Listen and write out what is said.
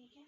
ठीक है